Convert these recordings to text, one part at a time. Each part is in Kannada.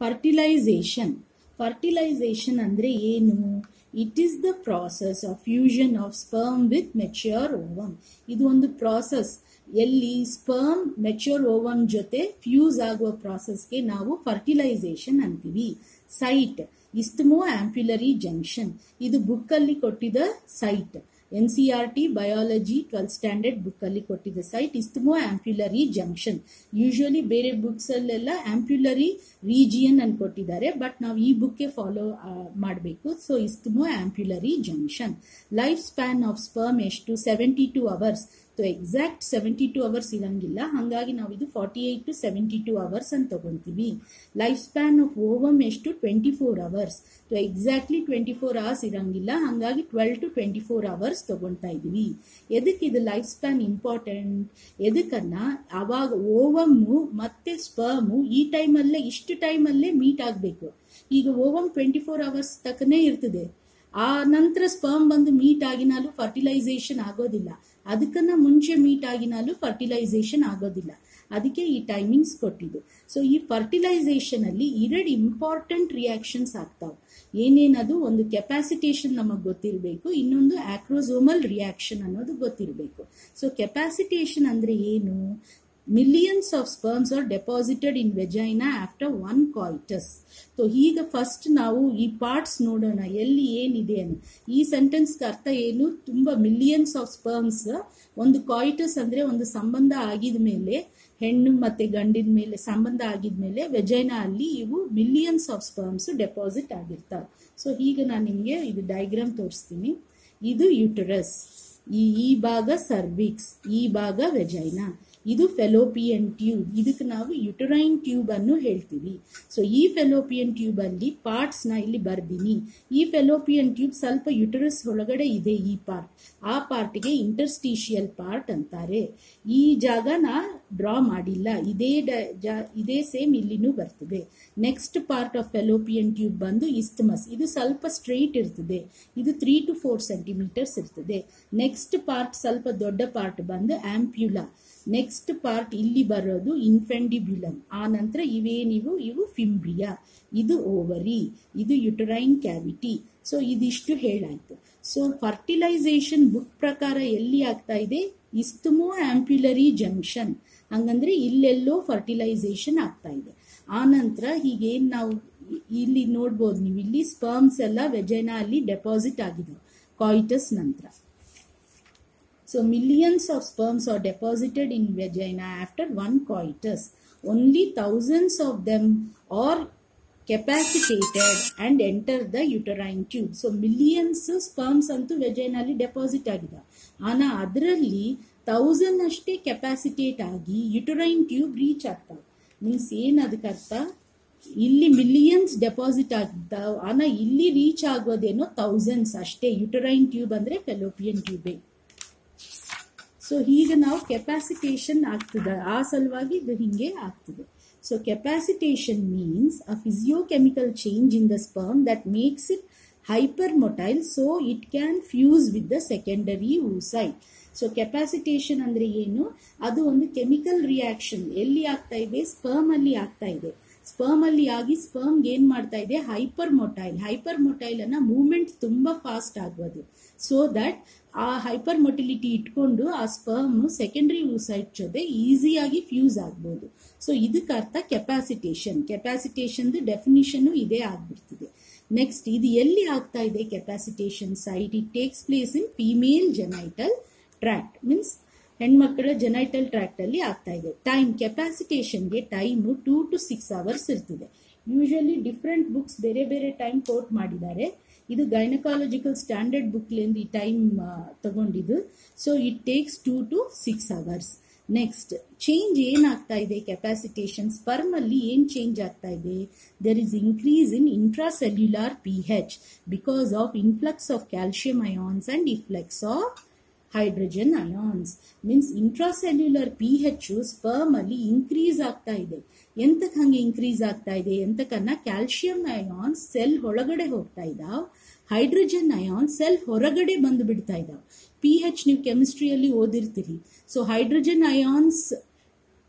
ಫರ್ಟಿಲೈಸೇಷನ್ ಫರ್ಟಿಲೈಸೇಷನ್ ಅಂದರೆ ಏನು? It is the process of fusion of sperm with mature ovum ಇದು ಒಂದು ಪ್ರಾಸೆಸ್ ಎಲ್ಲಿ ಸ್ಪರ್ಮ್ ಮೆಚ್ಯೂರ್ ಓವಮ್ ಜೊತೆ ಫ್ಯೂಸ್ ಆಗುವ ಪ್ರಾಸೆಸ್ಗೆ ನಾವು ಫರ್ಟಿಲೈಸೇಷನ್ ಅಂತೀವಿ. ಸೈಟ್ ಇಸ್ತಮೋ ಆಂಪ್ಯುಲರಿ ಜಂಕ್ಷನ್ ಇದು ಬುಕ್ಕಲ್ಲಿ ಕೊಟ್ಟಿದ್ದ site N C R T biology twelfth standard book ಅಲ್ಲಿ ಕೊಟ್ಟಿದ್ದ site isthmo ampullary junction. Usually ಬೇರೆ ಬುಕ್ಸಲ್ಲೆಲ್ಲ ಆಂಪ್ಯುಲರಿ ರೀಜಿಯನ್ ಅನ್ನು ಕೊಟ್ಟಿದ್ದಾರೆ, ಬಟ್ ನಾವು ಈ ಬುಕ್ಗೆ ಫಾಲೋ ಮಾಡಬೇಕು. So isthmo ampullary junction. Life span of sperm ಎಷ್ಟು seventy two hours exact seventy two hours ಇರಂಗಿಲ್ಲ. ಹಾಗಾಗಿ ನಾವು ಇದು forty eight to seventy two hours ಅಂತ ತಗೊಂತೀವಿ. ಲೈಫ್ ಸ್ಪ್ಯಾನ್ ಆಫ್ ಓವಮ್ ಎಷ್ಟು twenty four hours exactly twenty four hours ಇರಂಗಿಲ್ಲ. ಹಾಗಾಗಿ twelve to twenty four hours ತಗೊಳ್ತಾ ಇದೀವಿ. ಎದಕ್ಕೆ ಇದು ಲೈಫ್ ಸ್ಪ್ಯಾನ್ ಇಂಪಾರ್ಟೆಂಟ್ ಎದಕ್ಕನ್ನ ಅವಾಗ ಓವಮ್ಮು ಮತ್ತೆ ಸ್ಪರ್ಮು ಈ ಟೈಮಲ್ಲೇ ಇಷ್ಟು ಟೈಮಲ್ಲೇ ಮೀಟ್ ಆಗಬೇಕು. ಈಗ ಓವಮ್ ಟ್ವೆಂಟಿ ಫೋರ್ ಅವರ್ಸ್ ತಕ್ಕನೇ ಇರ್ತದೆ. ಆ ನಂತರ ಸ್ಪರ್ಮ್ ಬಂದು ಮೀಟ್ ಆಗಿನಾಲು ಫರ್ಟಿಲೈಸೇಷನ್ ಆಗೋದಿಲ್ಲ. ಅದಕ್ಕನ್ನ ಮುಂಚೆ ಮೀಟ್ ಆಗಿನಾಲು ಫರ್ಟಿಲೈಸೇಷನ್ ಆಗೋದಿಲ್ಲ. ಅದಕ್ಕೆ ಈ ಟೈಮಿಂಗ್ಸ್ ಕೊಟ್ಟಿದ್ದು. ಸೊ ಈ ಫರ್ಟಿಲೈಸೇಷನ್ ಅಲ್ಲಿ ಎರಡು ಇಂಪಾರ್ಟೆಂಟ್ ರಿಯಾಕ್ಷನ್ಸ್ ಆಗ್ತಾವೆ. ಏನೇನದು? ಒಂದು ಕೆಪಾಸಿಟೇಷನ್ ನಮಗೆ ಗೊತ್ತಿರಬೇಕು, ಇನ್ನೊಂದು ಆಕ್ರೋಸೋಮಲ್ ರಿಯಾಕ್ಷನ್ ಅನ್ನೋದು ಗೊತ್ತಿರಬೇಕು. ಸೊ ಕೆಪಾಸಿಟೇಷನ್ ಅಂದ್ರೆ ಏನು? Millions of sperms are deposited in vagina after one coitus. So ಈಗ ಫಸ್ಟ್ ನಾವು ಈ ಪಾರ್ಟ್ಸ್ ನೋಡೋಣ. ಎಲ್ಲಿ ಏನಿದೆ ಅಂತ. ಈ ಸೆಂಟೆನ್ಸ್ಗೆ ಅರ್ಥ ಏನು? ತುಂಬ ಮಿಲಿಯನ್ಸ್ ಆಫ್ ಸ್ಪರ್ಮ್ಸ್ ಒಂದು ಕಾಯಿಟಸ್ ಅಂದ್ರೆ ಒಂದು ಸಂಬಂಧ ಆಗಿದ ಮೇಲೆ, ಹೆಣ್ಣು ಮತ್ತೆ ಗಂಡಿನ ಮೇಲೆ ಸಂಬಂಧ ಆಗಿದ ಮೇಲೆ ವೆಜೈನಾ ಅಲ್ಲಿ ಇವು ಮಿಲಿಯನ್ಸ್ ಆಫ್ ಸ್ಪರ್ಮ್ಸ್ ಡೆಪಾಸಿಟ್ ಆಗಿರ್ತಾವೆ. ಸೊ ಈಗ ನಾನು ನಿಮಗೆ ಇದು ಡೈಗ್ರಾಮ್ ತೋರಿಸ್ತೀನಿ. ಇದು ಯುಟರಸ್ ಈ ಈ ಭಾಗ ಸರ್ವಿಕ್ಸ್ ಈ ಭಾಗ ವೆಜೈನಾ ಇದು ಫೆಲೋಪಿಯನ್ ಟ್ಯೂಬ್ ಇದಕ್ಕೆ ನಾವು ಯುಟರೈನ್ ಟ್ಯೂಬ್ ಅನ್ನು ಹೇಳ್ತೀವಿ. ಸೊ ಈ ಫೆಲೋಪಿಯನ್ ಟ್ಯೂಬ್ ಅಲ್ಲಿ ಪಾರ್ಟ್ಸ್ನ ಇಲ್ಲಿ ಬರ್ದೀನಿ. ಈ ಫೆಲೋಪಿಯನ್ ಟ್ಯೂಬ್ ಸ್ವಲ್ಪ ಯುಟರಸ್ ಒಳಗಡೆ ಇದೆ ಈ ಪಾರ್ಟ್ ಆ ಪಾರ್ಟ್ಗೆ ಇಂಟರ್ಸ್ಟೀಷಿಯಲ್ ಪಾರ್ಟ್ ಅಂತಾರೆ. ಈ ಜಾಗ ನಾ ಡ್ರಾ ಮಾಡಿಲ್ಲ. ಇದೇ ಇದೇ ಸೇಮ್ ಇಲ್ಲಿನೂ ಬರ್ತದೆ. Next part of fallopian tube ಬಂದು ಇಸ್ತಮಸ್ ಇದು ಸ್ವಲ್ಪ ಸ್ಟ್ರೈಟ್ ಇರ್ತದೆ. ಇದು ತ್ರೀ ಟು ಫೋರ್ ಸೆಂಟಿಮೀಟರ್ಸ್ ಇರ್ತದೆ. ನೆಕ್ಸ್ಟ್ ಪಾರ್ಟ್ ಸ್ವಲ್ಪ ದೊಡ್ಡ ಪಾರ್ಟ್ ಬಂದು ಆಂಪ್ಯುಲಾ ನೆಕ್ಸ್ಟ್ ಪಾರ್ಟ್ ಇಲ್ಲಿ ಬರೋದು ಇನ್ಫೆಂಡಿಬ್ಯುಲಮ್ ಆ ನಂತರ ಇವೇನಿವು ಇವು ಫಿಂಬ್ರಿಯಾ ಇದು ಓವರಿ ಇದು ಯುಟರೈನ್ ಕ್ಯಾವಿಟಿ ಸೊ ಇದಿಷ್ಟು ಹೇಳಾಯಿತು. ಸೊ ಫರ್ಟಿಲೈಸೇಷನ್ ಬುಕ್ ಪ್ರಕಾರ ಎಲ್ಲಿ ಆಗ್ತಾ ಇದೆ? Isthmo ampullary junction. ಹಂಗಂದ್ರೆ ಇಲ್ಲೆಲ್ಲೋ ಫರ್ಟಿಲೈಸೇಷನ್ ಆಗ್ತಾ ಇದೆ. ಆ ನಂತರ ಹೀಗೇನ್ ನಾವು ಇಲ್ಲಿ ನೋಡ್ಬೋದು ನೀವು. ಇಲ್ಲಿ ಸ್ಪರ್ಮ್ಸ್ ಎಲ್ಲ ವೆಜೈನಾ ಅಲ್ಲಿ ಡೆಪಾಸಿಟ್ ಆಗಿದೆ ಕಾಯಿಟಸ್ ನಂತರ. So millions of sperms are deposited in vagina after one coitus. Only thousands of them are capacitated and enter the uterine tube. So millions sperms ಅಂತೂ ವೆಜೈನಲ್ಲಿ ಡೆಪಾಸಿಟ್ ಆಗಿದೆ ಆನ ಅದರಲ್ಲಿ ashte ಅಷ್ಟೇ ಕೆಪಾಸಿಟೇಟ್ ಆಗಿ ಯುಟರೈನ್ ಟ್ಯೂಬ್ ರೀಚ್ ಆಗ್ತಾವೆ ಮೀನ್ಸ್ ಏನ್ ಅದಕ್ಕೆ ಅರ್ಥ ಇಲ್ಲಿ ಮಿಲಿಯನ್ಸ್ ಡೆಪಾಸಿಟ್ ಆಗ್ತಾವ ಆನ ಇಲ್ಲಿ ರೀಚ್ ಆಗೋದೇನೋ ಥೌಸಂಡ್ಸ್ ಅಷ್ಟೇ ಯುಟರೈನ್ ಟ್ಯೂಬ್ andre ಫೆಲೋಪಿಯನ್ ಟ್ಯೂಬೇ ಸೊ ಹೀಗೆ ನಾವು ಕೆಪಾಸಿಟೇಷನ್ ಆಗ್ತದೆ. ಆ ಸಲುವಾಗಿ ಇದು ಹೀಗೆ ಆಗ್ತದೆ. So capacitation means a physiochemical change in the sperm that makes it hyper motile so it can fuse with the secondary oocyte so capacitation ಅಂದರೆ ಏನು? ಅದು ಒಂದು ಕೆಮಿಕಲ್ ರಿಯಾಕ್ಷನ್ ಎಲ್ಲಿ ಆಗ್ತಾ ಇದೆ? ಸ್ಪರ್ಮಲ್ಲಿ ಆಗ್ತಾ ಇದೆ. ಸ್ಪರ್ಮ್ ಅಲ್ಲಿ ಆಗಿ ಸ್ಪರ್ಮ್ ಏನ್ ಮಾಡ್ತಾ ಇದೆ ಹೈಪರ್ ಮೊಟೈಲ್ ಹೈಪರ್ ಮೊಟೈಲ್ ಅನ್ನ ಮೂವ್ಮೆಂಟ್ ತುಂಬಾ ಫಾಸ್ಟ್ ಆಗೋದು ಸೊ ದಟ್ ಆ ಹೈಪರ್ ಮೊಟಿಲಿಟಿ ಇಟ್ಕೊಂಡು ಆ ಸ್ಪರ್ಮ್ ಸೆಕೆಂಡರಿ ಊಸೈಟ್ ಜೊತೆ ಈಸಿಯಾಗಿ ಫ್ಯೂಸ್ ಆಗ್ಬೋದು. ಸೊ ಇದಕ್ಕೆ ಅರ್ಥ ಕೆಪಾಸಿಟೇಷನ್ ಕೆಪಾಸಿಟೇಷನ್ ಡೆಫಿನಿಷನ್ ಇದೇ ಆಗ್ಬಿಡ್ತಿದೆ. ನೆಕ್ಸ್ಟ್ ಇದು ಎಲ್ಲಿ ಆಗ್ತಾ ಇದೆ capacitation site it takes place in female genital tract means ಹೆಣ್ಮಕ್ಕಳ genital tract ಅಲ್ಲಿ ಆಗ್ತಾ ಇದೆ. Time ಕೆಪಾಸಿಟೇಷನ್ಗೆ time two to six hours ಇರ್ತದೆ. ಯೂಶಲಿ ಡಿಫ್ರೆಂಟ್ ಬುಕ್ಸ್ ಬೇರೆ ಬೇರೆ ಟೈಮ್ ಕೋಟ್ ಮಾಡಿದ್ದಾರೆ. ಇದು ಗೈನಕಾಲಜಿಕಲ್ ಸ್ಟ್ಯಾಂಡರ್ಡ್ ಬುಕ್ಲಿಂದ ಈ ಟೈಮ್ ತಗೊಂಡಿದ್ದು. So it takes two to six hours next change ಏನಾಗ್ತಾ ಇದೆ? ಕೆಪಾಸಿಟೇಷನ್ ಸ್ಪರ್ಮ್ ಅಲ್ಲಿ ಏನ್ ಚೇಂಜ್ ಆಗ್ತಾ ಇದೆ? There is increase in intracellular P H because of influx of calcium ions and efflux of hydrogen ions means intracellular P H sperm ಅಲ್ಲಿ ಇನ್ಕ್ರೀಸ್ ಆಗ್ತಾ ಇದೆ. ಎಂತಕ್ ಹಂಗೆ ಇನ್ಕ್ರೀಸ್ ಆಗ್ತಾ ಇದೆ? ಎಂತಕನ್ನ ಕ್ಯಾಲ್ಸಿಯಂ ಅಯಾನ್ಸ್ ಸೆಲ್ ಒಳಗಡೆ ಹೋಗ್ತಾ ಇದ್ದಾವೆ ಹೈಡ್ರೋಜನ್ ಅಯಾನ್ ಸೆಲ್ ಹೊರಗಡೆ ಬಂದು ಬಿಡ್ತಾ ಇದ್ದಾವೆ ಪಿ ಹೆಚ್ ನೀವು ಕೆಮಿಸ್ಟ್ರಿಯಲ್ಲಿ ಓದಿರ್ತೀರಿ. ಸೊ ಹೈಡ್ರೋಜನ್ ಅಯಾನ್ಸ್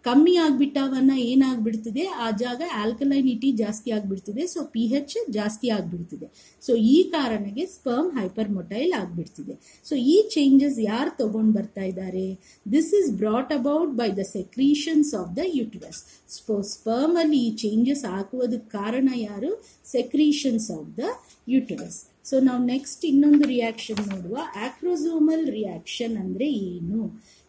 ಕಮ್ಮಿ ಆಗ್ಬಿಟ್ಟವನ್ನ ಏನಾಗ್ಬಿಡ್ತದೆ? ಆ ಜಾಗ ಆಲ್ಕಲೈನಿಟಿ ಜಾಸ್ತಿ ಆಗ್ಬಿಡ್ತದೆ. ಸೊ ಪಿ ಹೆಚ್ ಜಾಸ್ತಿ ಆಗ್ಬಿಡ್ತದೆ. ಸೊ ಈ ಕಾರಣಕ್ಕೆ ಸ್ಪರ್ಮ್ ಹೈಪರ್ ಮೊಟೈಲ್ ಆಗ್ಬಿಡ್ತಿದೆ. ಸೊ ಈ ಚೇಂಜಸ್ ಯಾರು ತಗೊಂಡ್ ಬರ್ತಾ ಇದ್ದಾರೆ? This is brought about by the secretions of the uterus sperm ಅಲ್ಲಿ ಈ ಚೇಂಜಸ್ ಆಗುವುದಕ್ಕೆ ಕಾರಣ ಯಾರು? Secretions of the uterus so ನಾವು ನೆಕ್ಸ್ಟ್ ಇನ್ನೊಂದು ರಿಯಾಕ್ಷನ್ ನೋಡುವ. ಆಕ್ರೋಸೋಮಲ್ ರಿಯಾಕ್ಷನ್ ಅಂದ್ರೆ ಏನು?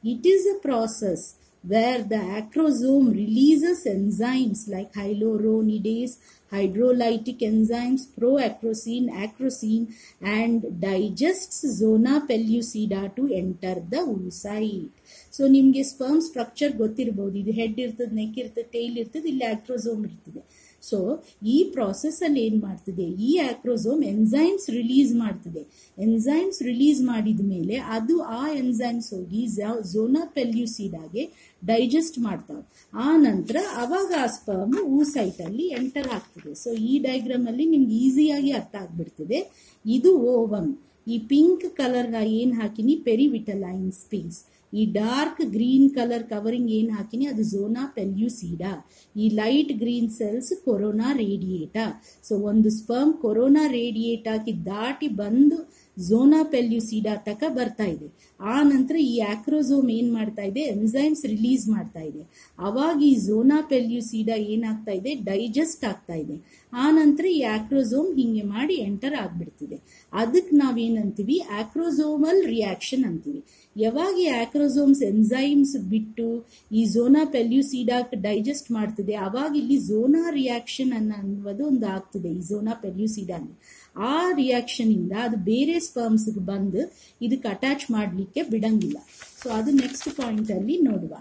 It is a process where the acrosome releases enzymes like hyaluronidase, hydrolytic enzymes, proacrosine, acrosine, and digests zona pellucida to enter the oocyte. So, ನಿಮಗೆ sperm structure. ಗೊತ್ತಿರಬಹುದು ಇದು ಹೆಡ್ ಇರ್ತದೆ ನೆಕ್ ಇರ್ತದೆ ಟೈಲ್ ಇರ್ತದೆ ಇಲ್ಲಿ ಆಕ್ರೋಸೋಮ್ ಇರ್ತದೆ ಸೊ ಈ ಪ್ರಾಸೆಸ್ ಅಲ್ಲಿ ಮಾಡ್ತಿದೆ? ಈ ಆಕ್ರೋಸೋಮ್ ಎನ್ಸೈಮ್ಸ್ ರಿಲೀಸ್ ಮಾಡ್ತಿದೆ. ಎನ್ಸೈಮ್ಸ್ ರಿಲೀಸ್ ಮಾಡಿದ ಮೇಲೆ ಅದು ಆ ಎನ್ಸೈಮ್ಸ್ ಹೋಗಿ ಝೋನಾ ಪೆಲ್ಯೂಸಿಡಾಗೆ ಡೈಜೆಸ್ಟ್ ಮಾಡ್ತಾವೆ. ಆ ನಂತರ ಅವಾಗ ಆ ಸ್ಪರ್ಮ್ ಸೈಟ್ ಅಲ್ಲಿ ಎಂಟರ್ ಆಗ್ತದೆ. ಸೊ ಈ ಡಯಾಗ್ರಾಮ್ ಅಲ್ಲಿ ನಿಮ್ಗೆ ಈಸಿಯಾಗಿ ಅರ್ಥ ಆಗ್ಬಿಡ್ತದೆ. ಇದು ಓವಮ್. ಈ ಪಿಂಕ್ ಕಲರ್ ಏನು ಏನ್ ಹಾಕಿನಿ? ಪೆರಿವಿಟಲೈನ್ ಸ್ಪೇಸ್ ಈ ಡಾರ್ಕ್ ಗ್ರೀನ್ ಕಲರ್ ಕವರಿಂಗ್ ಏನ್ ಹಾಕಿನಿ? ಅದು ಝೋನಾ ಪೆಲ್ಯೂಸಿಡಾ ಈ light green cells corona radiata so ಒಂದು ಸ್ಪರ್ಮ್ ಕೊರೋನಾ ರೇಡಿಯೇಟಾಕಿ ದಾಟಿ ಬಂದು ಝೋನಾ ಪೆಲ್ಯೂಸಿಡಾ ತಕ ಬರ್ತಾ ಇದೆ. ಆ ನಂತರ ಈ ಆಕ್ರೋಸೋಮ್ ಏನ್ ಮಾಡ್ತಾ ಇದೆ? ಎನ್ಸೈಮ್ಸ್ ರಿಲೀಸ್ ಮಾಡ್ತಾ ಇದೆ. ಅವಾಗ ಈ ಝೋನಾ ಪೆಲ್ಯೂಸಿಡಾ ಏನಾಗ್ತಾ ಇದೆ? ಡೈಜೆಸ್ಟ್ ಆಗ್ತಾ ಇದೆ. ಆ ನಂತರ ಈ ಆಕ್ರೋಸೋಮ್ ಹಿಂಗೆ ಮಾಡಿ ಎಂಟರ್ ಆಗ್ಬಿಡ್ತಿದೆ. ಅದಕ್ಕೆ ನಾವೇನಂತೀವಿ? ಆಕ್ರೋಸೋಮಲ್ ರಿಯಾಕ್ಷನ್ ಅಂತೀವಿ. ಯಾವಾಗ ಈ ಆಕ್ರೋಸೋಮ್ಸ್ ಎನ್ಸೈಮ್ಸ್ ಬಿಟ್ಟು ಈ ಝೋನಾ ಪೆಲ್ಯೂಸಿಡಾಕ್ ಡೈಜೆಸ್ಟ್ ಮಾಡ್ತಿದೆ, ಅವಾಗ ಇಲ್ಲಿ ಝೋನಾ ರಿಯಾಕ್ಷನ್ ಅನ್ನೋದು ಒಂದು ಆಗ್ತಿದೆ, ಈ ಝೋನಾ ಪೆಲ್ಯೂಸಿಡಾ ಆ ರಿಯಾಕ್ಷನ್ ಇಂದ ಅದು ಬೇರೆ ಸ್ಪರ್ಮ್ಸ್ ಬಂದು ಇದಕ್ಕೆ ಅಟ್ಯಾಚ್ ಮಾಡಲಿಕ್ಕೆ ಬಿಡಂಗಿಲ್ಲ. ಸೊ ಅದು ನೆಕ್ಸ್ಟ್ ಪಾಯಿಂಟ್ ಅಲ್ಲಿ ನೋಡುವ.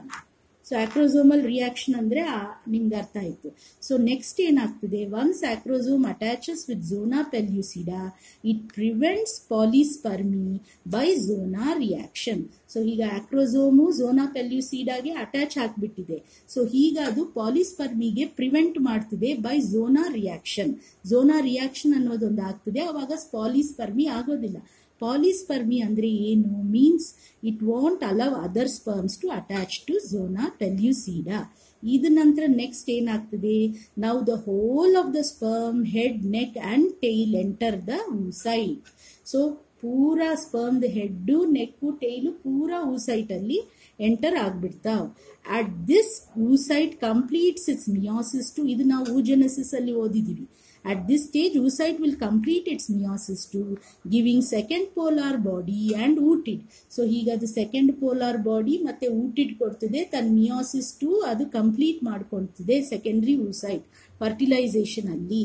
ಸೊ ಆಕ್ರೋಸೋಮಲ್ ರಿಯಾಕ್ಷನ್ ಅಂದ್ರೆ ನಿಮ್ಗೆ ಅರ್ಥ ಆಯ್ತು. ಸೊ ನೆಕ್ಸ್ಟ್ ಏನಾಗ್ತದೆ? Once acrosome attaches with zona pellucida it prevents polyspermy by zona reaction so ಈಗ ಆಕ್ರೋಸೋಮು ಝೋನಾ ಪೆಲ್ಯೂಸಿಡಾಗೆ ಅಟ್ಯಾಚ್ ಆಗ್ಬಿಟ್ಟಿದೆ. ಸೊ ಹೀಗ ಅದು ಪಾಲಿಸ್ಪರ್ಮಿಗೆ ಪ್ರಿವೆಂಟ್ ಮಾಡ್ತಿದೆ by zona reaction zona reaction ಅನ್ನೋದೊಂದು ಆಗ್ತದೆ. ಅವಾಗ ಪಾಲಿಸ್ಪರ್ಮಿ ಆಗೋದಿಲ್ಲ. ಪಾಲಿಸ್ಪರ್ಮಿ ಅಂದ್ರೆ ಏನು? Means it want allow other sperms to attach to zona pellucida ಇದ ನಂತರ ನೆಕ್ಸ್ಟ್ ಏನಾಗ್ತದೆ? ನಾವು the whole of the sperm head neck and tail enter the site so ಪೂರ sperm the head neck tail ಪೂರ ಊಸೈಟ್ ಅಲ್ಲಿ enter ಆಗ್ಬಿಡ್ತಾವ್ at this oocyte completes its meiosis two ಇದು ನಾವು ಊಜೆನಸಿಸ್ ಅಲ್ಲಿ ಓದಿದೀವಿ. At this stage, oocyte will complete its meiosis to giving second polar body and ooted. ಈಗ ಅದು ಸೆಕೆಂಡ್ ಪೋಲಾರ್ ಬಾಡಿ ಮತ್ತೆ ಊಟಿಡ್ ಕೊಡ್ತದೆ ತನ್ನ ಮಿಯಾಸಿಸ್ ಟು ಅದು ಕಂಪ್ಲೀಟ್ ಮಾಡ್ಕೊಳ್ತದೆ ಸೆಕೆಂಡ್ರಿ ಊಸೈಟ್ ಫರ್ಟಿಲೈಸೇಷನ್ ಅಲ್ಲಿ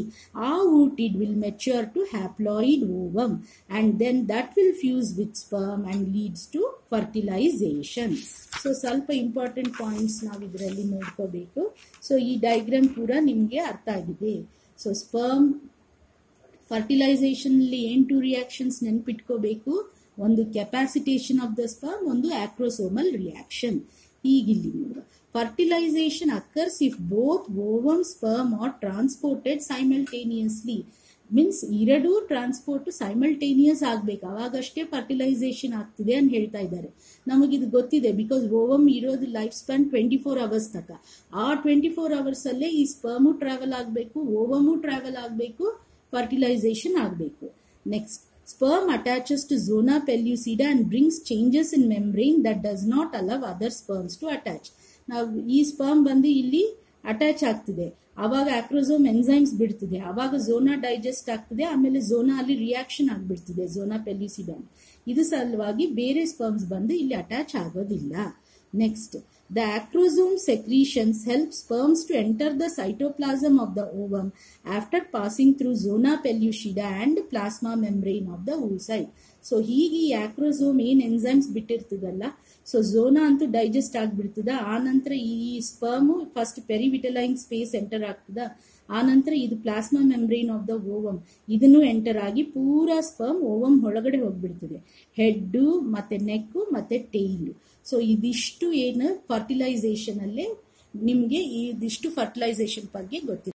ಆ ootid will mature to haploid ovum and then that will fuse with sperm and leads to fertilization so ಸ್ವಲ್ಪ ಇಂಪಾರ್ಟೆಂಟ್ ಪಾಯಿಂಟ್ಸ್ ನಾವು ಇದರಲ್ಲಿ ನೋಡ್ಕೋಬೇಕು ಸೊ ಈ ಡಯಾಗ್ರಾಮ್ ಕೂಡ ನಿಮಗೆ ಅರ್ಥ ಆಗಿದೆ ಸೊ ಸ್ಪರ್ಮ್ ಫರ್ಟಿಲೈಸೇಷನ್ ಅಲ್ಲಿ ಏನ್ ಟು ರಿಯಾಕ್ಷನ್ಸ್ ನೆನ್ಪಿಟ್ಕೋಬೇಕು? ಒಂದು ಕೆಪಾಸಿಟೇಷನ್ ಆಫ್ ದ ಸ್ಪರ್ಮ್ ಒಂದು ಆಕ್ರೋಸೋಮಲ್ ರಿಯಾಕ್ಷನ್ ಈಗಿಲ್ಲಿ ನೋಡುವ. Fertilisation occurs if both ovum sperm are transported simultaneously means ಎರಡು ಟ್ರಾನ್ಸ್ಪೋರ್ಟ್ ಸೈಮಲ್ಟೇನಿಯಸ್ ಆಗ್ಬೇಕು. ಅವಾಗಷ್ಟೇ ಫರ್ಟಿಲೈಸೇಷನ್ ಆಗ್ತಿದೆ ಅಂತ ಹೇಳ್ತಾ ಇದ್ದಾರೆ. ನಮಗಿದು ಗೊತ್ತಿದೆ ಬಿಕಾಸ್ ಓವಮ್ ಇರೋದು life span twenty four hours ತಕ. ಆ ಟ್ವೆಂಟಿ ಫೋರ್ ಅವರ್ಸ್ ಅಲ್ಲೇ ಈ ಸ್ಪರ್ಮು ಟ್ರಾವೆಲ್ ಆಗಬೇಕು ಓವಮು ಟ್ರಾವೆಲ್ ಆಗಬೇಕು ಫರ್ಟಿಲೈಸೇಷನ್ ಆಗಬೇಕು. Next sperm attaches to zona pellucida and brings changes in membrane that does not allow other sperms to attach. ನಾವು ಈ ಸ್ಪರ್ಮ್ ಬಂದು ಇಲ್ಲಿ ಅಟ್ಯಾಚ್ ಆಗ್ತಿದೆ. ಅವಾಗ ಆಕ್ರೋಸೋಮ್ ಎನ್ಸೈಮ್ಸ್ ಬಿಡ್ತಿದೆ. ಅವಾಗ ಝೋನಾ ಡೈಜೆಸ್ಟ್ ಆಗ್ತಿದೆ. ಆಮೇಲೆ ಝೋನಾ ಅಲ್ಲಿ ರಿಯಾಕ್ಷನ್ ಆಗ್ಬಿಡ್ತಿದೆ. ಝೋನಾ ಪೆಲ್ಯೂಸಿಡಮ್ ಇದು ಸಲುವಾಗಿ ಬೇರೆ ಸ್ಪರ್ಮ್ಸ್ ಬಂದು ಇಲ್ಲಿ ಅಟ್ಯಾಚ್ ಆಗೋದಿಲ್ಲ. Next, the acrosome secretions help sperms to enter the cytoplasm of the ovum after passing through zona pellucida and plasma membrane of the oocyte. So ಹೀಗೆ ಈ ಆಕ್ರೋಸೋಮ್ ಏನ್ ಎನ್ಸೈಮ್ಸ್ ಬಿಟ್ಟಿರ್ತದಲ್ಲ ಸೊ ಝೋನಾ ಅಂತೂ ಡೈಜೆಸ್ಟ್ ಆಗಿಬಿಡ್ತದ. ಆ ನಂತರ ಈ sperm first perivitelline space enter ಆಗ್ತದ. ಆ ನಂತರ ಇದು plasma membrane of the ovum ಇದನ್ನು ಎಂಟರ್ ಆಗಿ ಪೂರಾ ಸ್ಪರ್ಮ್ ಓವಮ್ ಒಳಗಡೆ ಹೋಗ್ಬಿಡ್ತದೆ. ಹೆಡ್ಡು ಮತ್ತೆ ನೆಕ್ಕು ಮತ್ತೆ ಟೈಲು ಸೊ ಇದಿಷ್ಟು ಏನು ಫರ್ಟಿಲೈಸೇಷನ್ ಅಲ್ಲೇ ನಿಮ್ಗೆ ಇದಿಷ್ಟು ಫರ್ಟಿಲೈಸೇಷನ್ ಬಗ್ಗೆ ಗೊತ್ತಿದೆ